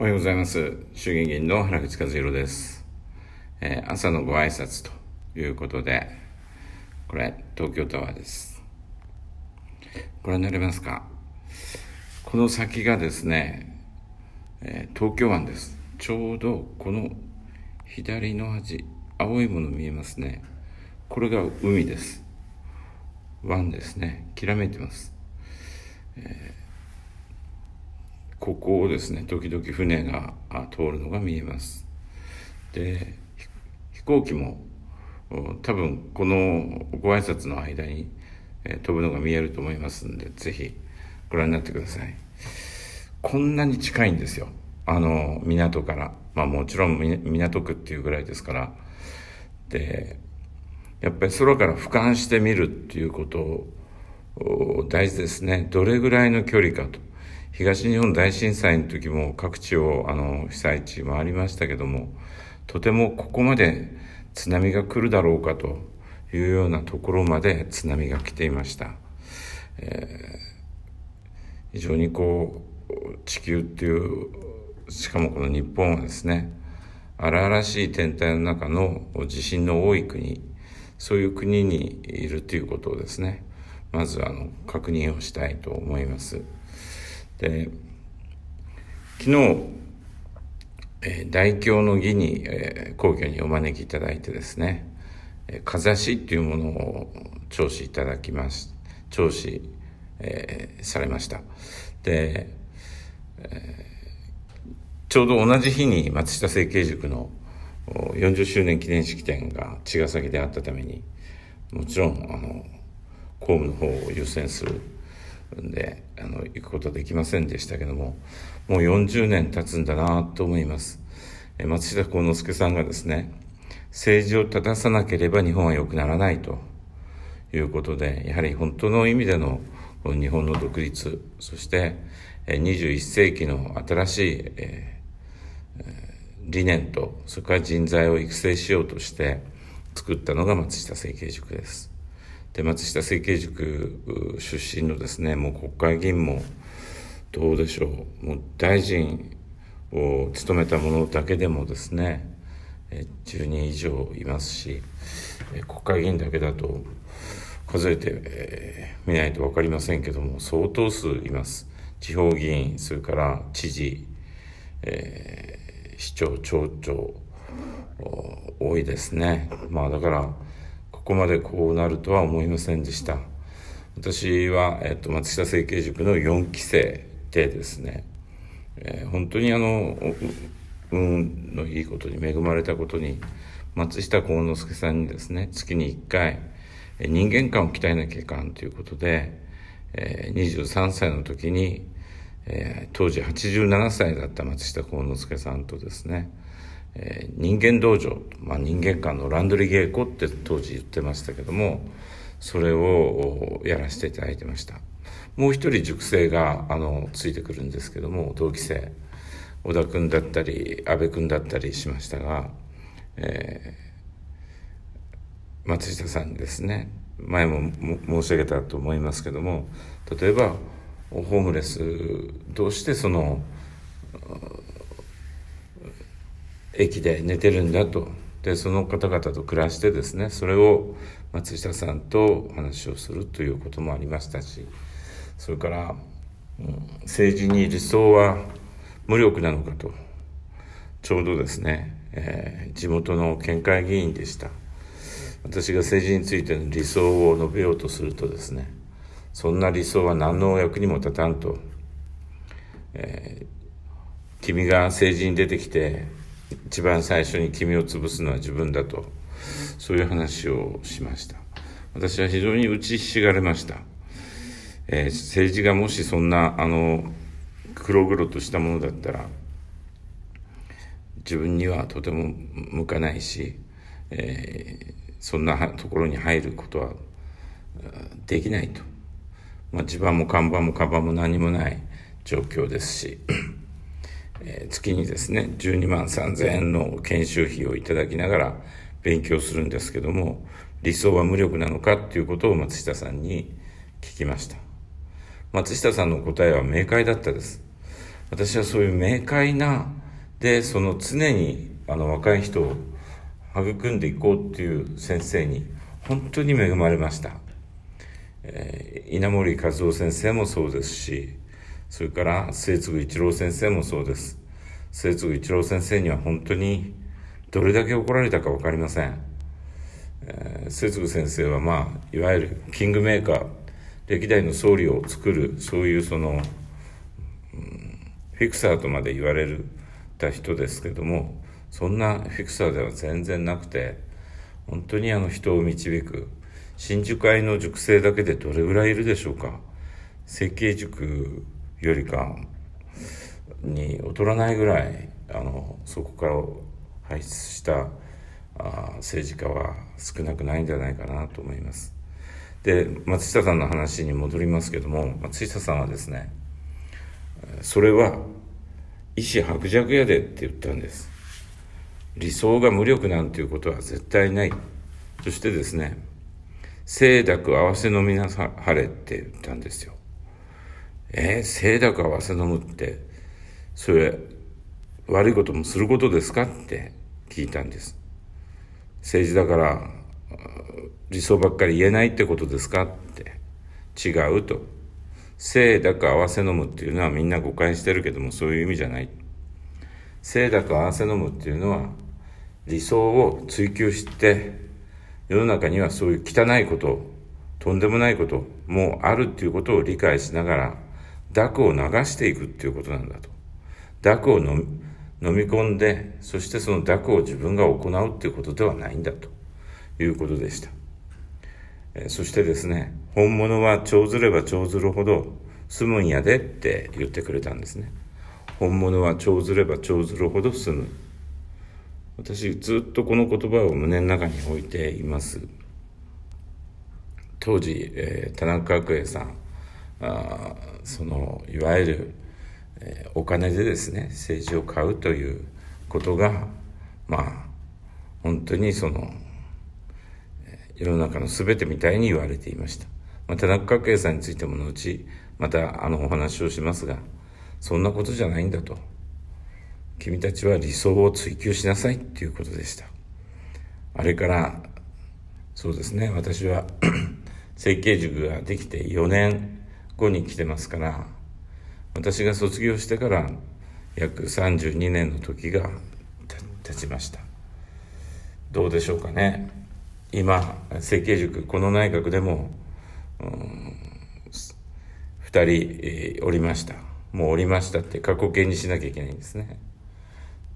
おはようございます。衆議院議員の原口和弘です。えー、朝のご挨拶ということで、これ、東京タワーです。ご覧になれますか？この先がですね、えー、東京湾です。ちょうどこの左の端、青いもの見えますね。これが海です。湾ですね。きらめいてます。えーここをですね時々船が通るのが見えます。で飛行機も多分このご挨拶の間に、飛ぶのが見えると思いますんでぜひご覧になってください。こんなに近いんですよ。あの港から。まあもちろん港区っていうぐらいですから。でやっぱり空から俯瞰してみるっていうことを大事ですね。どれぐらいの距離かと。東日本大震災の時も各地をあの被災地回りましたけどもとてもここまで津波が来るだろうかというようなところまで津波が来ていました、えー、非常にこう地球っていうしかもこの日本はですね荒々しい天体の中の地震の多い国そういう国にいるということをですねまずあの確認をしたいと思います。で昨日、えー、大京の儀に、えー、皇居にお招きいただいてですね、えー、かざしっていうものを聴取いただきます聴取、えー、されました。で、えー、ちょうど同じ日に松下政経塾の40周年記念式典が茅ヶ崎であったためにもちろんあの公務の方を優先するんであの行くことできませんでしたけどももう40年経つんだなと思います。松下幸之助さんがですね政治を正さなければ日本は良くならないということでやはり本当の意味での日本の独立そして21世紀の新しいえ理念とそれから人材を育成しようとして作ったのが松下政経塾です。で松下政経塾出身のですねもう国会議員もどうでしょう。もう大臣を務めたものだけでもですね10人以上いますし国会議員だけだと数えてみないと分かりませんけども相当数います。地方議員それから知事、えー、市長町長多いですね。まあだからここまでこうなるとは思いませんでした。私は、えっと、松下政経塾の4期生でですね、えー、本当にあの運のいいことに恵まれたことに松下幸之助さんにですね月に1回人間観を鍛えなきゃいかんということで、えー、23歳の時に、えー、当時87歳だった松下幸之助さんとですねえー、人間道場、まあ、人間観のランドリー稽古って当時言ってましたけどもそれをやらせていただいてました。もう一人塾生があのついてくるんですけども同期生。小田君だったり阿部君だったりしましたが、えー、松下さんにですね。前も申し上げたと思いますけども例えばホームレスどうしてその駅で寝てるんだと。でその方々と暮らしてですねそれを松下さんとお話をするということもありましたしそれから、うん、政治に理想は無力なのかとちょうどですね、えー、地元の県会議員でした。私が政治についての理想を述べようとするとですねそんな理想は何の役にも立たんと、えー、君が政治に出てきて一番最初に君を潰すのは自分だと。そういう話をしました。私は非常に打ちひしがれました、えー、政治がもしそんなあの黒々としたものだったら自分にはとても向かないし、えー、そんなところに入ることはできないと、まあ、地盤も看板もカバンも何もない状況ですし。え月にですね12万3000円の研修費をいただきながら勉強するんですけども理想は無力なのかっていうことを松下さんに聞きました。松下さんの答えは明快だったです。私はそういう明快なでその常にあの若い人を育んでいこうっていう先生に本当に恵まれました、えー、稲森和夫先生もそうですしそれから末次一郎先生もそうです。末次一郎先生には本当にどれだけ怒られたか分かりません、えー、末次先生はまあいわゆるキングメーカー歴代の総理を作るそういうその、フィクサーとまで言われるた人ですけどもそんなフィクサーでは全然なくて本当にあの人を導く真珠会の塾生だけでどれぐらいいるでしょうか。設計塾よりかに劣らないぐらいあのそこから輩出したあ政治家は少なくないんじゃないかなと思います。で松下さんの話に戻りますけども松下さんはですねそれは意志薄弱やでって言ったんです。理想が無力なんていうことは絶対ない。そしてですね清濁合わせ飲みなされって言ったんですよ。えー、清濁合わせ飲むってそれ悪いこともすることですか？って聞いたんです。政治だから理想ばっかり言えないってことですか？って。違うと。清濁合わせ飲むっていうのはみんな誤解してるけどもそういう意味じゃない。清濁合わせ飲むっていうのは理想を追求して世の中にはそういう汚いこととんでもないこともあるっていうことを理解しながら濁を流していくっていうことなんだと濁を飲み込んでそしてその濁を自分が行うっていうことではないんだということでしたそしてですね、本物は長ずれば長ずるほど済むんやでって言ってくれたんですね。本物は長ずれば長ずるほど済む。私ずっとこの言葉を胸の中に置いています。当時、えー、田中角栄さんあそのいわゆる、えー、お金でですね政治を買うということがまあ本当にその世の中の全てみたいに言われていました。まあ、田中角栄さんについても後、またあのお話をしますが、そんなことじゃないんだと。君たちは理想を追求しなさいっていうことでした。あれから、そうですね、私は 設計塾ができて4年後に来てますから、私が卒業してから約32年の時が経ちました。どうでしょうかね。今設計塾この内閣でも、うん、2人、おりましたもうおりましたって過去形にしなきゃいけないんですね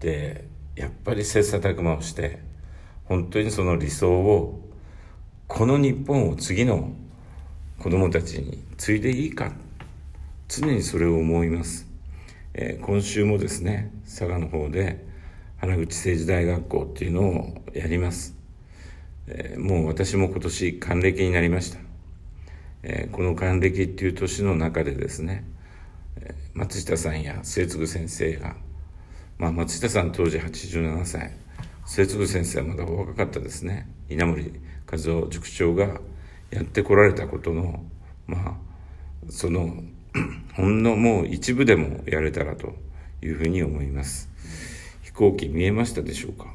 でやっぱり切磋琢磨をして本当にその理想をこの日本を次の子供たちに継いでいいか。常にそれを思います、えー、今週もですね佐賀の方で原口政治大学校っていうのをやります。えー、もう私も今年還暦になりました、えー、この還暦っていう年の中でですね、えー、松下さんや末次先生が、まあ、松下さん当時87歳。末次先生はまだお若かったですね。稲森和夫塾長がやってこられたことのまあその ほんのもう一部でもやれたらというふうに思います。飛行機見えましたでしょうか？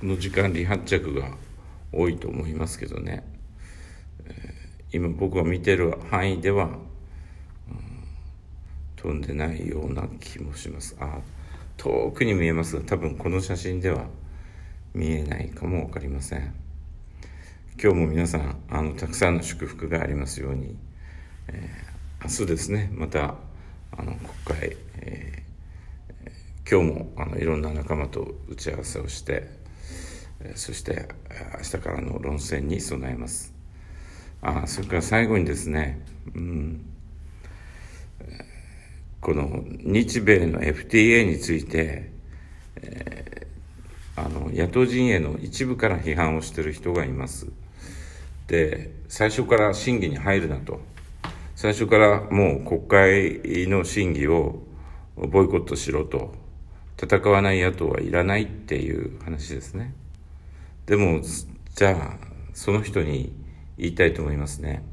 この時間離発着が多いと思いますけどね、今僕が見てる範囲では、うん、飛んでないような気もします。あ遠くに見えますが多分この写真では見えないかも分かりません今日も皆さんあのたくさんの祝福がありますように、えー、明日ですねまたあの国会、えー、今日もあのいろんな仲間と打ち合わせをしてそして明日からの論戦に備えます。あそれから最後にですね、うん、この日米の FTA について、えー、あの野党陣営の一部から批判をしている人がいます。で最初から審議に入るなと最初からもう国会の審議をボイコットしろと戦わない野党はいらないっていう話ですね。でも、じゃあ、その人に言いたいと思いますね。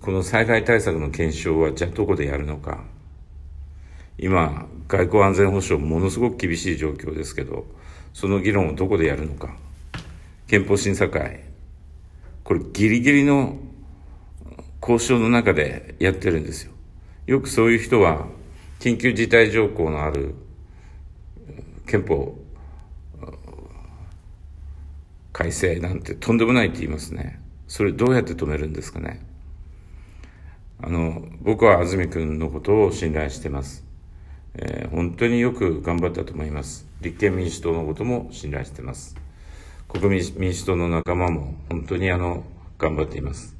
この災害対策の検証はじゃあどこでやるのか。今、外交安全保障ものすごく厳しい状況ですけど、その議論をどこでやるのか。憲法審査会。これギリギリの交渉の中でやってるんですよ。よくそういう人は、緊急事態条項のある憲法改正なんてとんでもないって言いますね。それどうやって止めるんですかね。あの、僕は安住君のことを信頼してます。えー、本当によく頑張ったと思います。立憲民主党のことも信頼しています。国民民主党の仲間も本当にあの、頑張っています。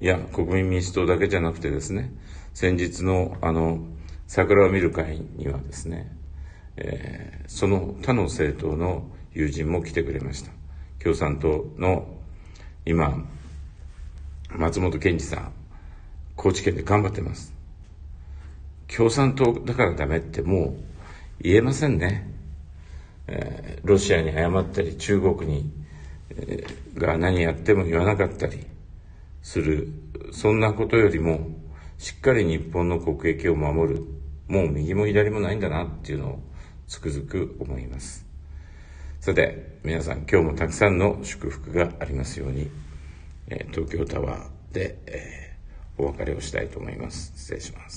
いや、国民民主党だけじゃなくてですね、先日のあの、桜を見る会にはですね、えー、その他の政党の友人も来てくれました。共産党の今、松本健二さん、高知県で頑張ってます。共産党だからダメってもう言えませんね。えー、ロシアに謝ったり、中国に、えー、が何やっても言わなかったりする、そんなことよりも、しっかり日本の国益を守る、もう右も左もないんだなっていうのをつくづく思います。さて、皆さん今日もたくさんの祝福がありますように、えー、東京タワーで、えー、お別れをしたいと思います。失礼します。